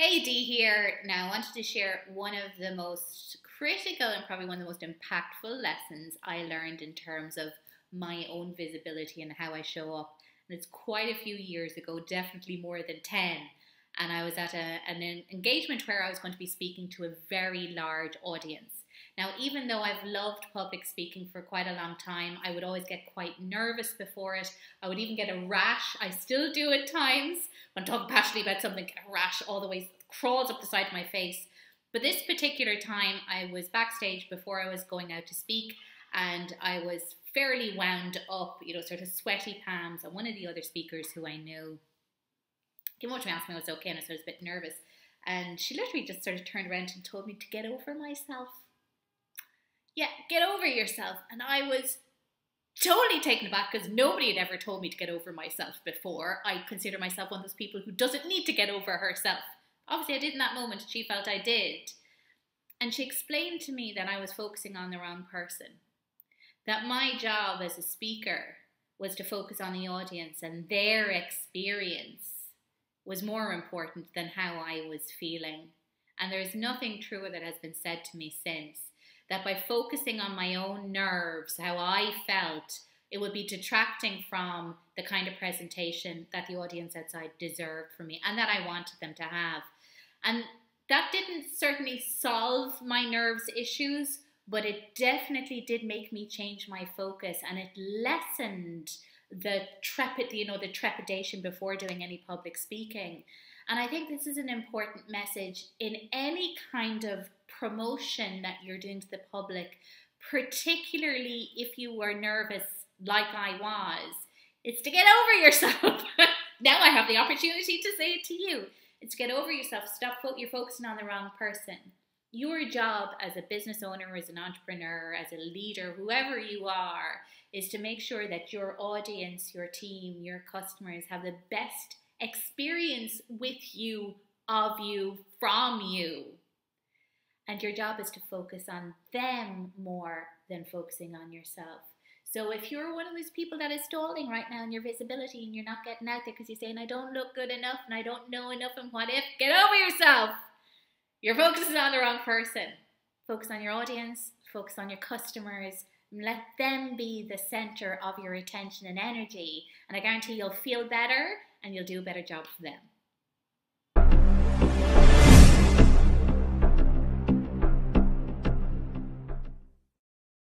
Hey Dee here. Now I wanted to share one of the most critical and probably one of the most impactful lessons I learned in terms of my own visibility and how I show up. And it's quite a few years ago, definitely more than 10. And I was at a, an engagement where I was going to be speaking to a very large audience. Now, even though I've loved public speaking for quite a long time, I would always get quite nervous before it. I would even get a rash. I still do at times when talking passionately about something, get a rash all the way crawls up the side of my face. But this particular time, I was backstage before I was going out to speak, and I was fairly wound up, you know, sort of sweaty palms. And one of the other speakers who I knew came over to me asked me I was okay, and I was a bit nervous. And she literally just sort of turned around and told me to get over myself yeah, get over yourself. And I was totally taken aback because nobody had ever told me to get over myself before. I consider myself one of those people who doesn't need to get over herself. Obviously, I did in that moment. She felt I did. And she explained to me that I was focusing on the wrong person. That my job as a speaker was to focus on the audience and their experience was more important than how I was feeling. And there's nothing truer that has been said to me since that by focusing on my own nerves, how I felt, it would be detracting from the kind of presentation that the audience outside deserved from me and that I wanted them to have. And that didn't certainly solve my nerves issues, but it definitely did make me change my focus and it lessened the trepid, you know, the trepidation before doing any public speaking. And I think this is an important message in any kind of promotion that you're doing to the public, particularly if you were nervous like I was. It's to get over yourself. now I have the opportunity to say it to you. It's to get over yourself. Stop, you're focusing on the wrong person. Your job as a business owner, as an entrepreneur, as a leader, whoever you are, is to make sure that your audience, your team, your customers have the best experience with you, of you, from you. And your job is to focus on them more than focusing on yourself. So if you're one of those people that is stalling right now in your visibility and you're not getting out there because you're saying, I don't look good enough and I don't know enough and what if, get over yourself. You're focusing on the wrong person. Focus on your audience, focus on your customers, let them be the center of your attention and energy. And I guarantee you'll feel better and you'll do a better job for them.